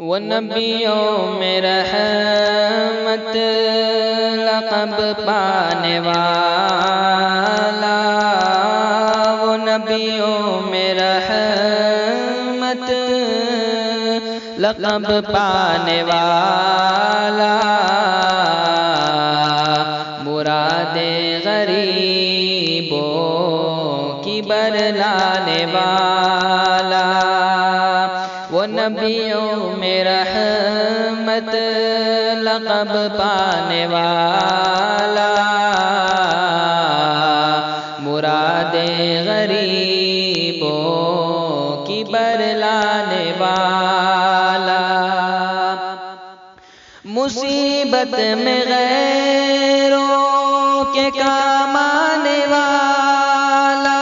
वो नबियों में रहमत, लकब पाने वाला। वो नबियों में रहमत, लकब पाने वाला। मुरादे गरीबों की बरलाने वाला। वो नबियों में रहमत, लकब पाने वाला। मुरादे गरीबों की बरलाने वाला। मुसीबत में गैरों के काम आने वाला।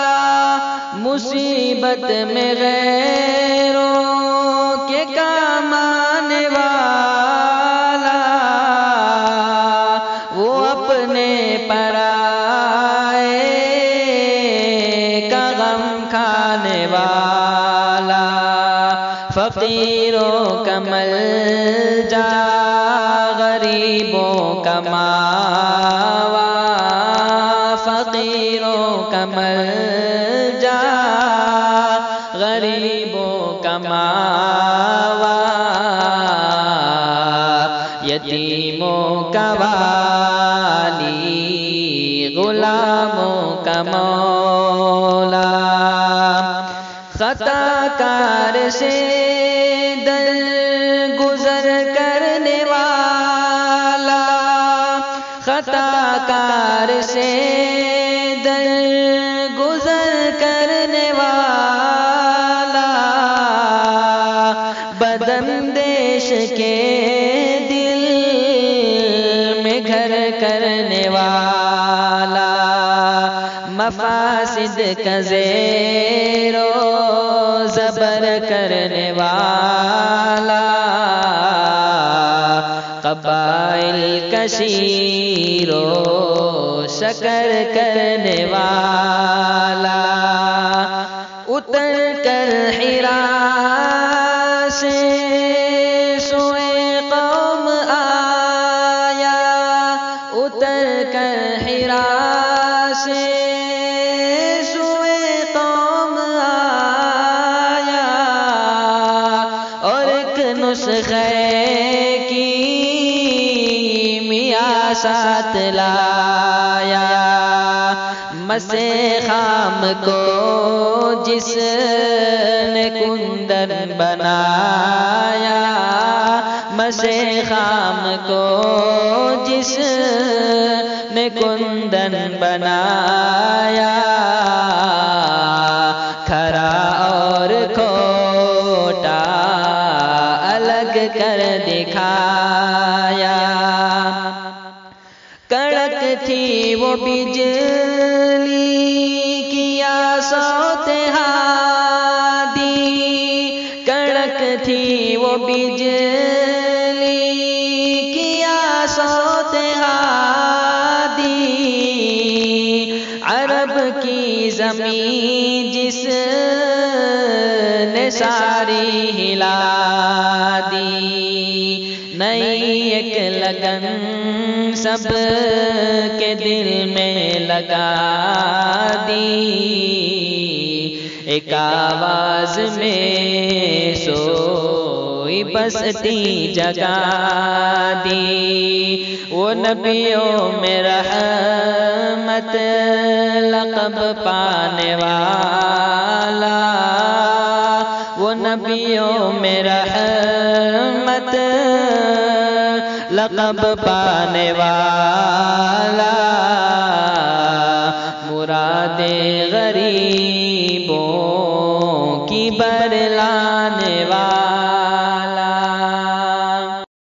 मुसीबत में गैरों फकीरों कमल जा गरीबों कमावा फकीरों कमल जा गरीबों कमावा यतीमों कवाली गुलामों का खताकार से दर गुजर करने वाला। खताकार से दर गुजर करने वाला। बदन देश के मफासिद का ज़ेरो जबर करने वाला। कबाइल कशीरो शकर करने वाला। उतर कर हिरा से की मिया साथ लाया। मसे खाम को जिसने कुंदन बनाया। मसे खाम को जिसने कुंदन बनाया। अलग कर दिखाया। कड़क थी वो बिजली किया सोते हादी। कड़क थी वो बिजली किया सोते हादी। अरब की ज़मीन जिस ने सारी हिला सब के दिल में लगा दी। एक आवाज़ में सोई बसती जगा दी। वो नबियों में रहमत, लकब पाने वाला। वो नबियों में रहमत लकब पाने वाला। मुरादे गरीबों की बरलाने वाला।